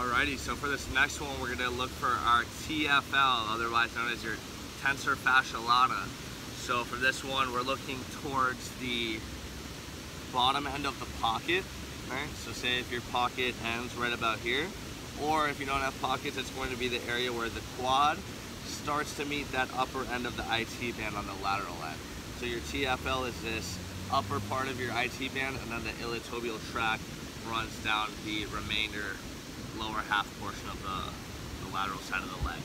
Alrighty, so for this next one, we're gonna look for our TFL, otherwise known as your tensor fascia lata. So for this one, we're looking towards the bottom end of the pocket, right? So say if your pocket ends right about here, or if you don't have pockets, it's going to be the area where the quad starts to meet that upper end of the IT band on the lateral end. So your TFL is this upper part of your IT band, and then the iliotibial tract runs down the remainder lower half portion of the, the lateral side of the leg.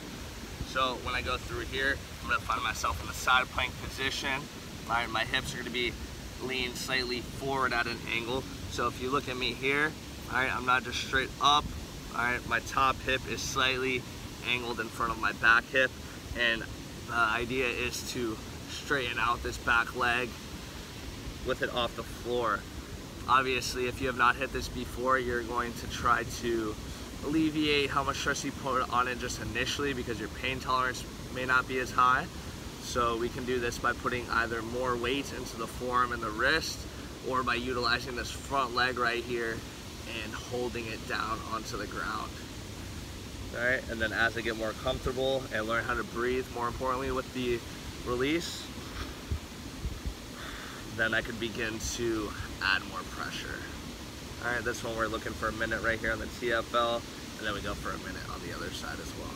So when I go through here, I'm gonna find myself in the side plank position. My, my hips are gonna be leaned slightly forward at an angle. So if you look at me here, all right, I'm not just straight up. All right, my top hip is slightly angled in front of my back hip. And the idea is to straighten out this back leg with it off the floor. Obviously, if you have not hit this before, you're going to try to alleviate how much stress you put on it just initially because your pain tolerance may not be as high. So we can do this by putting either more weight into the forearm and the wrist or by utilizing this front leg right here and holding it down onto the ground. All right, and then as I get more comfortable and learn how to breathe, more importantly with the release, then I can begin to add more pressure. All right, this one we're looking for a minute right here on the TFL, and then we go for a minute on the other side as well.